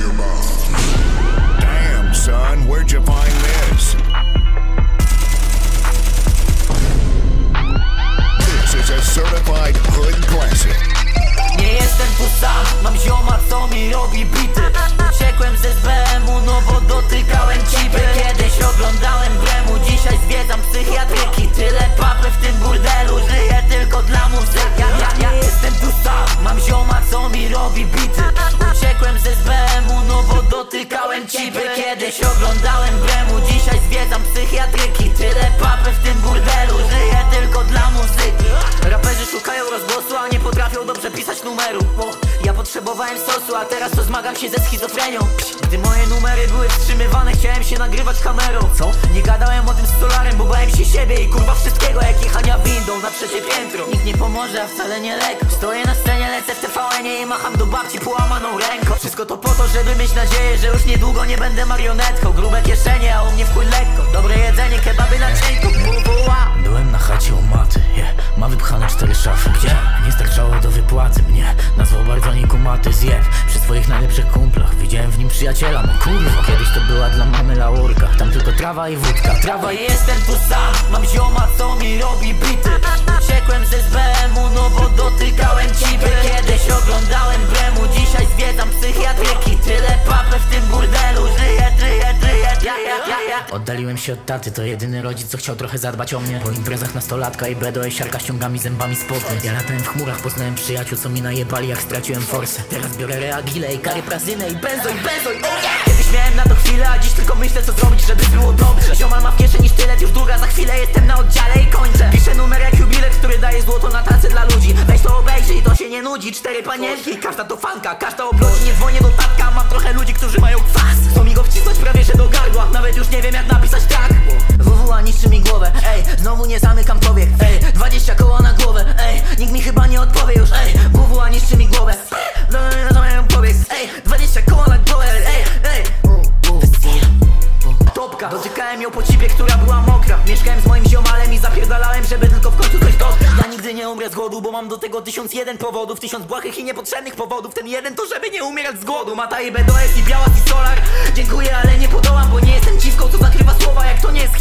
your mouth. Damn, son, where'd you find this? This is a certified hood classic. Nie jestem tu sam, mam zioma co mi robi bity Uciekłem ze SBM-u, no bo dotykałem cipy Kiedyś oglądałem Bremu, dzisiaj zwiedzam psychiatryki Tyle papy w tym burdelu, żyję tylko dla muzyki Ja, ja, ja jestem tu sam, mam zioma co mi robi bity dotykałem cipy Kiedyś oglądałem Bremu, dzisiaj zwiedzam psychiatryki Tyle papy w tym burdelu, żyję tylko dla muzyki. Raperzy szukają rozgłosu, a nie potrafią dobrze pisać numeru. Ja potrzebowałem sosu, a teraz to zmagam się ze schizofrenią. Gdy moje numery były wstrzymywane, chciałem się nagrywać kamerą. Co? Nie gadałem o tym z solarem, bo bałem się siebie i kurwa wszystkiego Jak jechania windą na trzecie piętro. Nikt nie pomoże, a wcale nie lekko. Stoję na macham do babci połamaną ręką. Wszystko to po to, żeby mieć nadzieję, że już niedługo nie będę marionetką. Grube kieszenie, a u mnie w chuj lekko. Dobre jedzenie, kebaby na cienko, WWA Byłem na chacie u maty, yeah. ma wypchane cztery szafy. Gdzie? Nie starczało do wypłaty mnie. Nazwał bardzo nikumaty zjeb. Przy swoich najlepszych kumplach Widziałem w nim przyjaciela, no kurwa Kiedyś to była dla mamy laurka. Tam tylko trawa i wódka. Trawa jestem tu sam, mam zioma co mi robi bity. Uciekłem ze SBM-u, no bo Oddaliłem się od taty, to jedyny rodzic, co chciał trochę zadbać o mnie. Po imprezach nastolatka i bedo i siarka ściągami zębami spokój Ja latałem w chmurach, poznałem przyjaciół, co mi najebali jak straciłem forsę. Teraz biorę reagile i kary prazynę i benzo i benzo oh yeah! Kiedyś miałem na to chwilę, a dziś tylko myślę co zrobić, żeby było dobrze. Ziomal ma w kieszeni sztylet, już długa, za chwilę jestem na oddziale i kończę. Piszę numer jak jubiler, który daje złoto na tacy dla ludzi. Weź to obejrzyj to się nie nudzi. Cztery panienki, każda to fanka, każda obloci Nie dzwonię do Dotykałem ją po cipie, która była mokra. Mieszkałem z moim ziomalem i zapierdalałem, żeby tylko w końcu coś dostać. Ja nigdy nie umrę z głodu, bo mam do tego tysiąc jeden powodów Tysiąc błahych i niepotrzebnych powodów. Ten jeden to, żeby nie umierać z głodu. Mata i BDS i biała i solar. Dziękuję, ale nie podołam, bo nie jestem dziwką, co zakrywa słowa Jak to nie jest